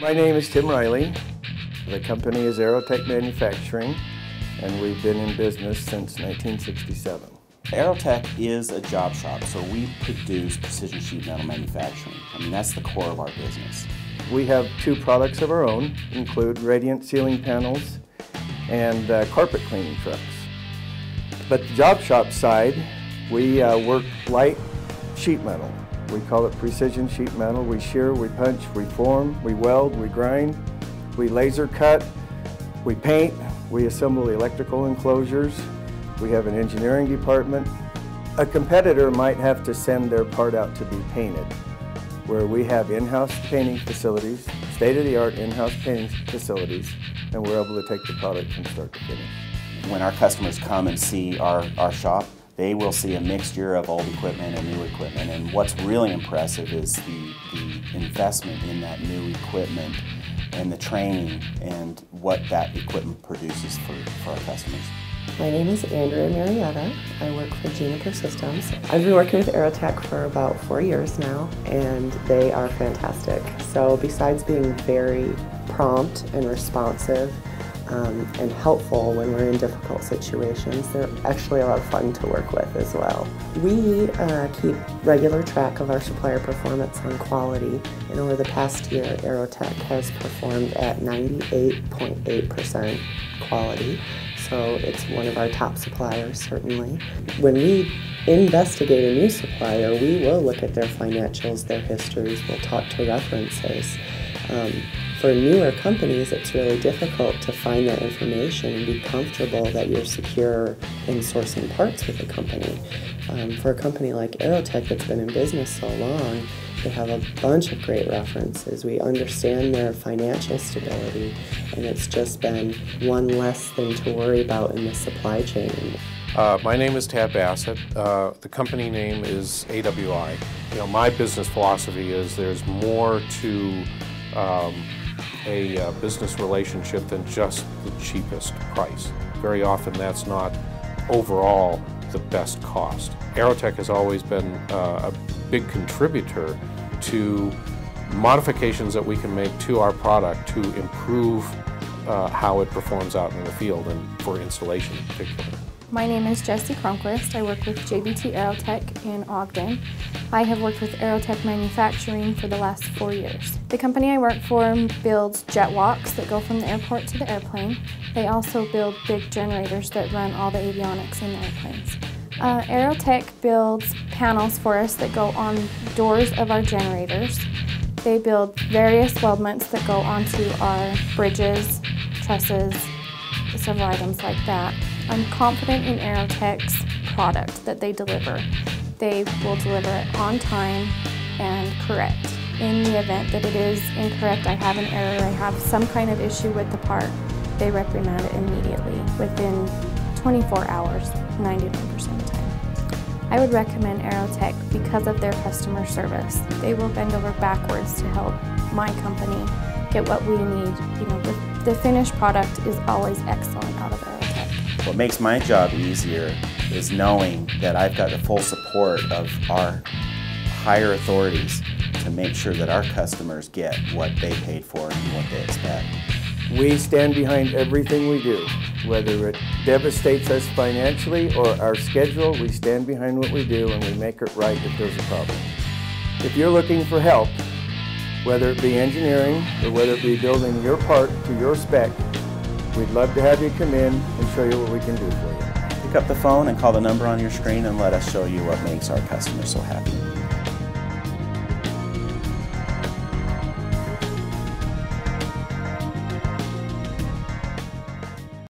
My name is Tim Riley. The company is Aerotech Manufacturing, and we've been in business since 1967. Aerotech is a job shop, so we produce precision sheet metal manufacturing. I mean, that's the core of our business. We have two products of our own, include radiant ceiling panels and uh, carpet cleaning trucks. But the job shop side, we uh, work light sheet metal. We call it precision sheet metal. We shear, we punch, we form, we weld, we grind, we laser cut, we paint, we assemble electrical enclosures. We have an engineering department. A competitor might have to send their part out to be painted, where we have in-house painting facilities, state-of-the-art in-house painting facilities, and we're able to take the product from start to finish. When our customers come and see our, our shop, they will see a mixture of old equipment and new equipment. And what's really impressive is the, the investment in that new equipment and the training and what that equipment produces for, for our customers. My name is Andrea Marietta. I work for Juniper Systems. I've been working with Aerotech for about four years now, and they are fantastic. So besides being very prompt and responsive um, and helpful when we're in difficult situations, they're actually a lot of fun to work with as well. We uh, keep regular track of our supplier performance on quality, and over the past year, Aerotech has performed at 98.8% quality so it's one of our top suppliers, certainly. When we investigate a new supplier, we will look at their financials, their histories, we'll talk to references. Um, for newer companies, it's really difficult to find that information and be comfortable that you're secure in sourcing parts with a company. Um, for a company like Aerotech that's been in business so long, they have a bunch of great references. We understand their financial stability, and it's just been one less thing to worry about in the supply chain. Uh, my name is Tad Bassett. Uh, the company name is AWI. You know, my business philosophy is there's more to um, a uh, business relationship than just the cheapest price. Very often that's not overall the best cost. Aerotech has always been uh, a big contributor to modifications that we can make to our product to improve uh, how it performs out in the field and for installation in particular. My name is Jessie Cronquist. I work with JBT Aerotech in Ogden. I have worked with Aerotech Manufacturing for the last four years. The company I work for builds jet walks that go from the airport to the airplane. They also build big generators that run all the avionics in the airplanes. Uh, Aerotech builds panels for us that go on doors of our generators. They build various weldments that go onto our bridges, trusses, several items like that. I'm confident in Aerotech's product that they deliver. They will deliver it on time and correct. In the event that it is incorrect, I have an error, I have some kind of issue with the part, they reprimand it immediately within 24 hours, 99% of the time. I would recommend Aerotech because of their customer service. They will bend over backwards to help my company get what we need. You know, the, the finished product is always excellent out of Aerotech. What makes my job easier is knowing that I've got the full support of our higher authorities to make sure that our customers get what they paid for and what they expect. We stand behind everything we do, whether it devastates us financially or our schedule, we stand behind what we do and we make it right if there's a problem. If you're looking for help, whether it be engineering or whether it be building your part to your spec, we'd love to have you come in show you what we can do for you. Pick up the phone and call the number on your screen and let us show you what makes our customers so happy.